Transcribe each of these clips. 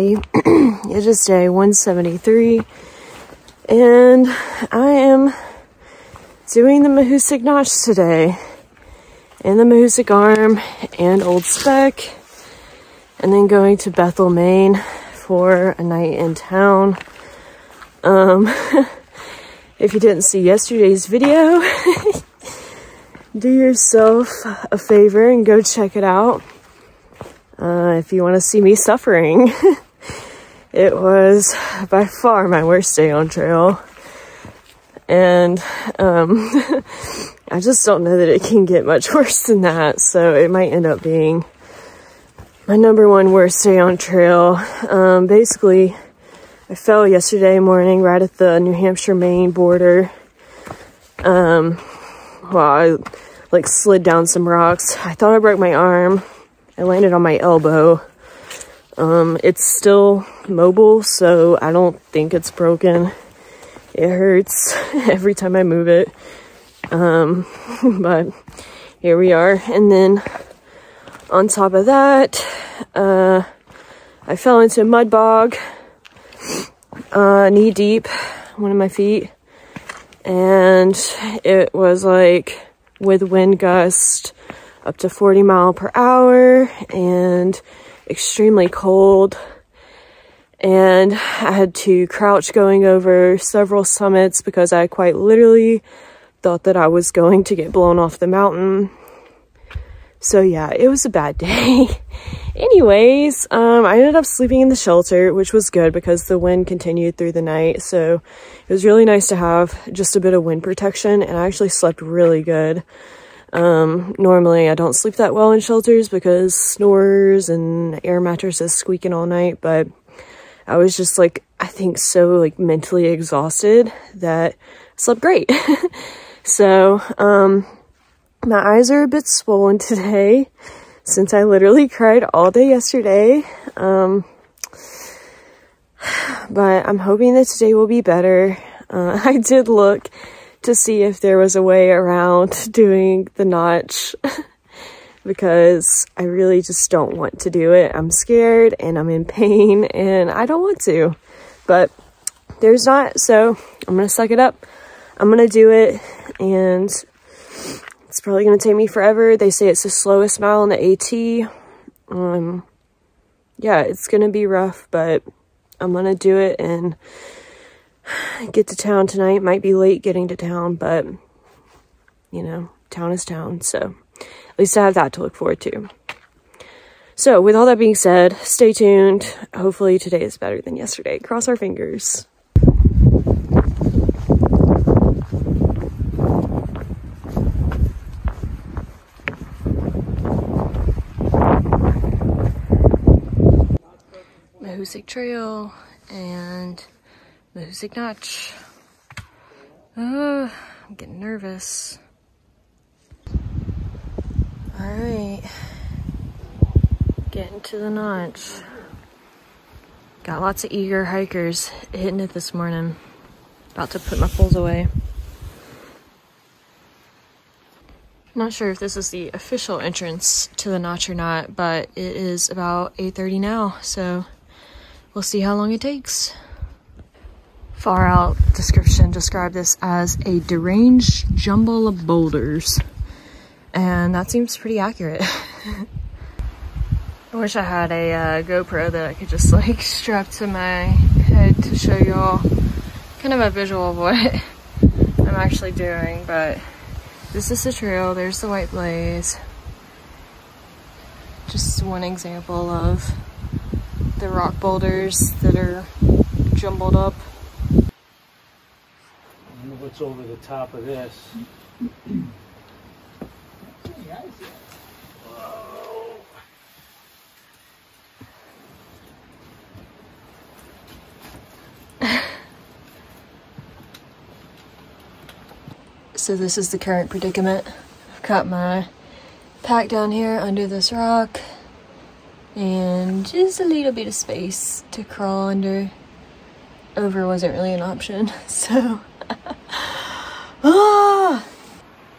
it is day 173 and I am doing the Mahoosuc Notch today and the Mahoosuc Arm and Old Speck and then going to Bethel, Maine for a night in town. Um, if you didn't see yesterday's video, do yourself a favor and go check it out uh, if you want to see me suffering. it was by far my worst day on trail. And um, I just don't know that it can get much worse than that. So it might end up being my number one worst day on trail. Um, basically, I fell yesterday morning right at the New Hampshire Maine border. Um, well, I like slid down some rocks. I thought I broke my arm. I landed on my elbow. Um, it's still mobile, so I don't think it's broken. It hurts every time I move it. Um, but here we are. And then on top of that, uh, I fell into a mud bog, uh, knee deep, one of my feet. And it was like with wind gust up to 40 mile per hour and extremely cold. And I had to crouch going over several summits because I quite literally thought that I was going to get blown off the mountain. So yeah, it was a bad day. Anyways, um, I ended up sleeping in the shelter, which was good because the wind continued through the night. So it was really nice to have just a bit of wind protection and I actually slept really good. Um, normally I don't sleep that well in shelters because snores and air mattresses squeaking all night, but I was just like, I think so like mentally exhausted that I slept great. so, um, my eyes are a bit swollen today since I literally cried all day yesterday. Um, but I'm hoping that today will be better. Uh, I did look to see if there was a way around doing the notch because I really just don't want to do it. I'm scared and I'm in pain and I don't want to, but there's not. So I'm going to suck it up. I'm going to do it and it's probably going to take me forever. They say it's the slowest mile in the AT. Um, yeah, it's going to be rough, but I'm going to do it and get to town tonight. Might be late getting to town, but you know, town is town. So at least I have that to look forward to. So with all that being said, stay tuned. Hopefully today is better than yesterday. Cross our fingers. Trail and Mahoosuc Notch. Uh, I'm getting nervous. Alright. Getting to the notch. Got lots of eager hikers hitting it this morning. About to put my poles away. Not sure if this is the official entrance to the notch or not, but it is about 8.30 now, so we'll see how long it takes FarOut description described this as a deranged jumble of boulders. And that seems pretty accurate. I wish I had a uh, GoPro that I could just like strap to my head to show y'all kind of a visual of what I'm actually doing, but this is the trail, there's the white blaze. Just one example of the rock boulders that are jumbled up what's over the top of this. so this is the current predicament. I've got my pack down here under this rock and just a little bit of space to crawl under. Over wasn't really an option, so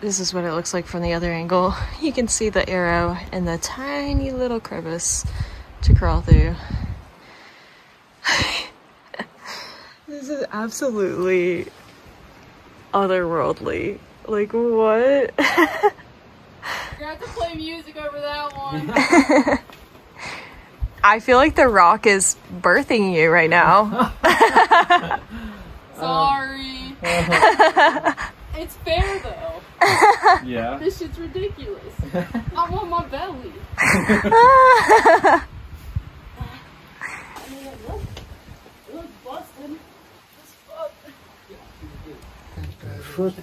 This is what it looks like from the other angle. You can see the arrow and the tiny little crevice to crawl through. this is absolutely otherworldly. Like, what? You have to play music over that one. I feel like The Rock is birthing you right now. Sorry. it's fair though. Yeah. This shit's ridiculous. I want my belly. I mean, it looks, it looks busted. As fuck. Foot.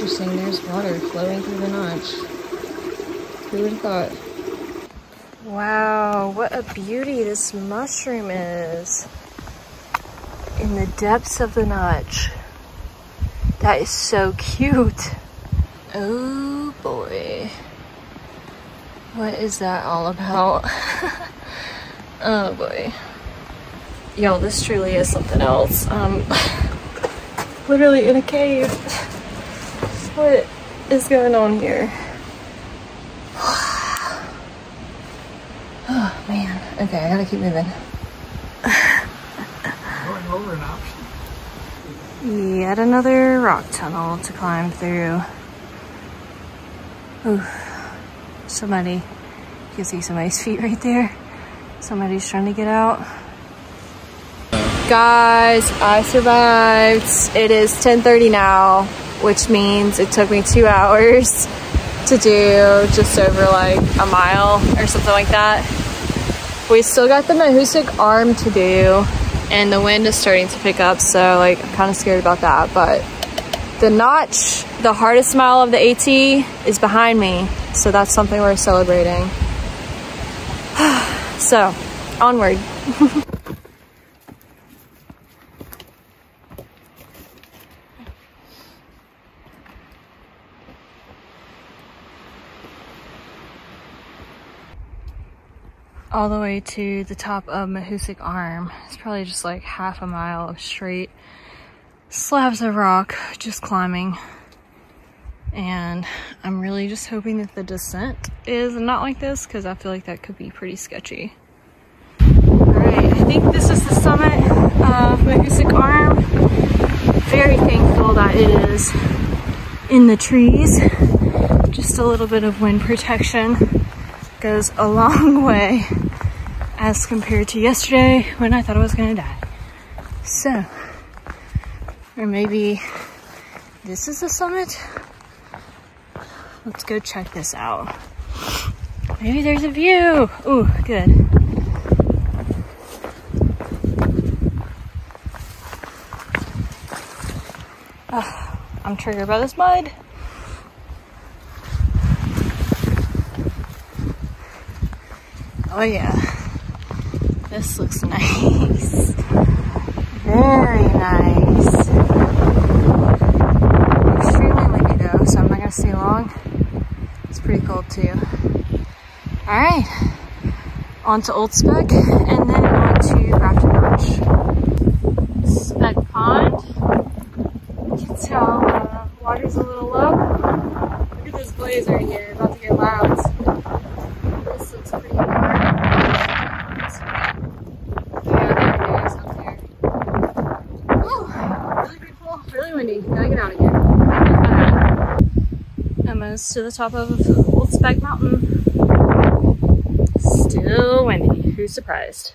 Interesting, there's water flowing through the notch. Who would have thought? Wow, what a beauty this mushroom is. In the depths of the notch. That is so cute. Oh boy. What is that all about? oh boy. Yo, this truly is something else. Um, literally in a cave. What is going on here? Oh man. Okay, I gotta keep moving. Going over an option. Yet another rock tunnel to climb through. Ooh. Somebody, you can see somebody's feet right there. Somebody's trying to get out. Guys, I survived. It is 10.30 now, which means it took me two hours to do just over like a mile or something like that. We still got the Mahoosuc arm to do and the wind is starting to pick up so like I'm kind of scared about that but the notch the hardest mile of the AT is behind me so that's something we're celebrating so onward all the way to the top of Mahoosuc Arm. It's probably just like half a mile of straight slabs of rock just climbing. And I'm really just hoping that the descent is not like this because I feel like that could be pretty sketchy. Alright, I think this is the summit of Mahoosuc Arm. Very thankful that it is in the trees. Just a little bit of wind protection goes a long way as compared to yesterday when I thought I was gonna die. So, or maybe this is the summit? Let's go check this out. Maybe there's a view. Ooh, good. Ah, I'm triggered by this mud. Oh yeah, this looks nice. Very nice. Extremely windy though, so I'm not gonna stay long. It's pretty cold too. All right, on to Old Speck and then on to Grafton Notch. Speck Pond. You can tell uh, water's a little low. Look at this blaze right here, about to get loud. This looks pretty hard. Yeah, there it is up there. Woo, really beautiful, really windy. Gotta get out of here. To the top of Old Speck Mountain. Still windy. Who's surprised?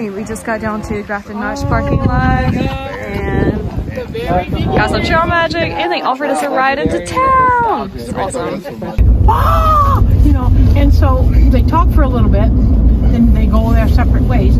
Alright, we just got down to Grafton Notch parking lot and got some trail magic and they offered us a ride into town. It's awesome. ah, you know, and so they talk for a little bit, then they go their separate ways.